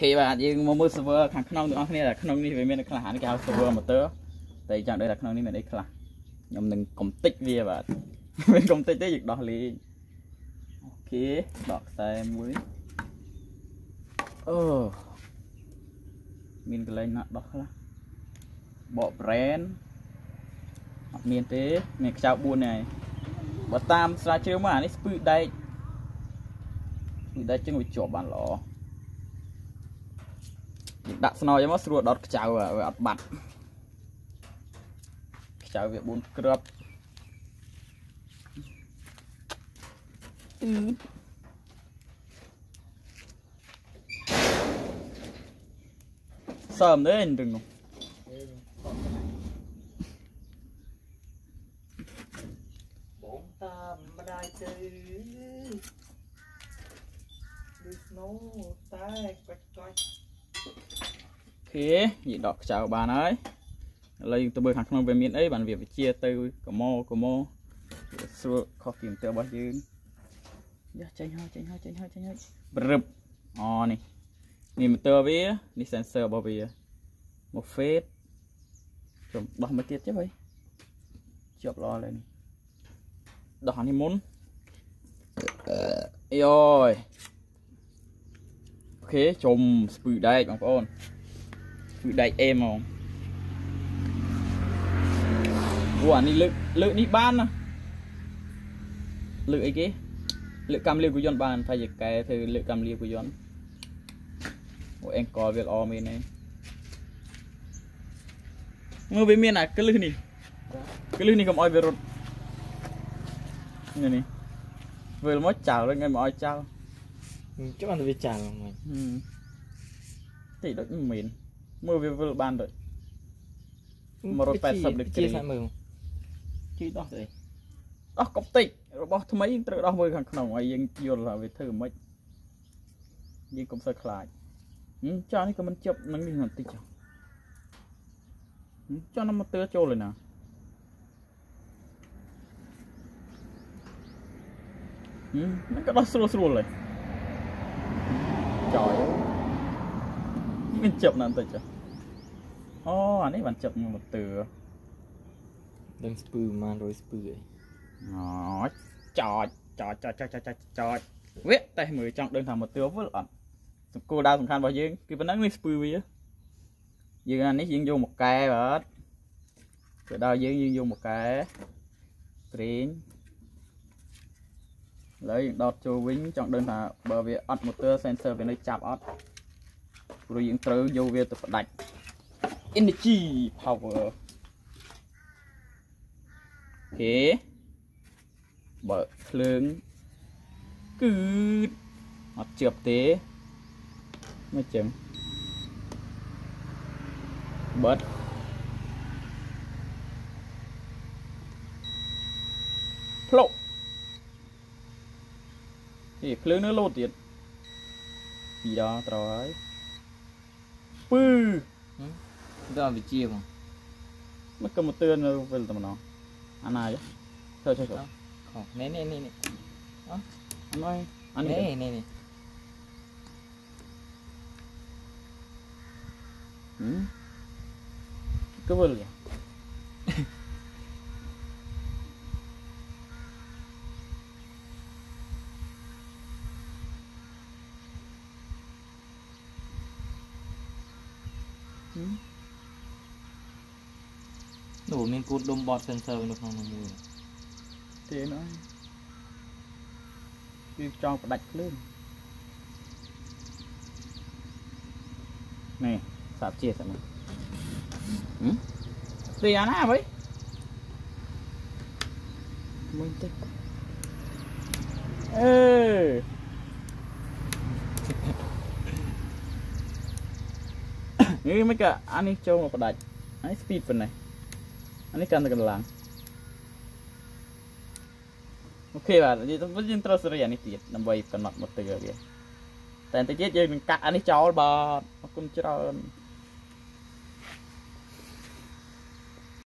ខេបាទយើងមកមើល server ខាងក្នុងទាំងអស់គ្នាតែក្នុងនេះវាមានខ្លះអានេះគេហៅ server motor តែចង់ដឹងថាក្នុងនេះមានអីខ្លះខ្ញុំនឹងកំតិចវាបាទមានកំតិចទេយើងដោះលេងអូខេដកខ្សែមួយអូមានកន្លែងណាដោះខ្លះបក brand អត់មានទេមានខ្ចៅ4នេះបើតាមស្រាវជ្រាវមកអានេះស្ពឺដែកស្ពឺដែកចឹងវាជាប់បានល្អ ដាក់ស្នោយកមកស្រួលដុតខ្ចៅវាអត់បាត់ខ្ចៅវា4គ្រាប់អឺសើមទេអញ្ចឹងនោះបងតាមម្ដាយទៅដូច snow តែកាច់កាច់ អូខេយើងដកខ្ចៅបានហើយឥឡូវយើងទៅមើលខាងក្នុងវាមានអីបានវាវិជាទៅកម៉ូកម៉ូស្រួលខុសពីមទ័ររបស់យើងយ៉ាចេញហើយចេញហើយចេញហើយចេញហើយប្រឹបអូនេះនេះមទ័រវានេះ sensor របស់វាមក fade ខ្ញុំដោះមកទៀតចុះហីជាប់ល្អហើយនេះដោះអានេះមុនអីអូយ អូខេជុំស្ពឺដែកបងប្អូនគឺដែកអេហ្មងអូអានេះលើកលើកនេះបានណាលើកអីគេលើកកម្មលាគយន្តបានថាជាកែធ្វើលើកកម្មលាគយន្តអូអេងកលវាល្អមែនទេមើលវាមានអាក្លឹះនេះក្លឹះនេះកុំឲ្យវារត់នេះនេះវិលមកចោលហ្នឹងមិនឲ្យចោល ចាំតែវាចាស់ហ្នឹងតិចដូចមិនមែនមើលវាវិលបានដូច180ដឺក្រេជីដោះទៅដោះកុបតិចរបស់ថ្មីត្រូវដោះមើលខាងក្នុងហើយយើងយល់ថាវាធ្វើមិនយើងកុំសូវខ្លាចចោះនេះក៏មិនជិបនឹងនេះបន្តិចចោះចោះនឹងមកទើចូលឯណាហ្នឹងក៏ដោះស្រួលស្រួលហើយ ចយមានជប់ណាស់បន្តិចចុះអូអានេះបានជប់មកទើដឹងស្ពឺប្រហែល100ស្ពឺអីអូចោចចោចចោចចោចចោចចោចចោចវាតែមើលចង់ដឹងថាមកទឿវិលអត់សំគោលដៅសំខាន់របស់យើងគឺប៉ុណ្ណឹងនេះស្ពឺវាយើងអានេះយើងយកមកកែបាទទៅដល់យើងយើងយកមកកែប្រេង ឥឡូវយើងដោតចូលវិញចង់ដឹងថាបើវាអត់ motor sensor វានៅចាប់អត់ព្រោះយើងត្រូវយកវាទៅផ្ដាច់ energy power អូខេបើកភ្លើងគឺអត់ជាប់ទេមកចឹងបិទផ្លុក នេះភ្លើងនៅលោតទៀតពីរដងត្រូវហើយពឺដល់វាជាបងមកក៏មកទឿននៅវិលតែម្ដងអាណាចុះចូលចូលចូលខុសនេះនេះនេះនេះអានេះអានេះនេះនេះនេះ Hmm? Kebal ya? Hmm? នោះមានគូតដុំបត sensor នៅក្នុងនោះមួយទេណោះគឺចង់ផ្ដាច់ភ្លើងនេះសាប់ជាស្អីហឹមស្អីអាណាអ្វីមើលតិចអឺ នេះមិនក៏អានេះចូលមកផ្ដាច់អានេះ speed ប៉ុណ្ណេះអានេះកាន់តែកម្លាំងអូខេបាទយើងយើងត្រូវសេរីអានេះទៀតដើម្បីកំណត់មកទិវាវាតែបន្តិចទៀតយើងនឹងកាត់អានេះចោលបាទអរគុណច្រើន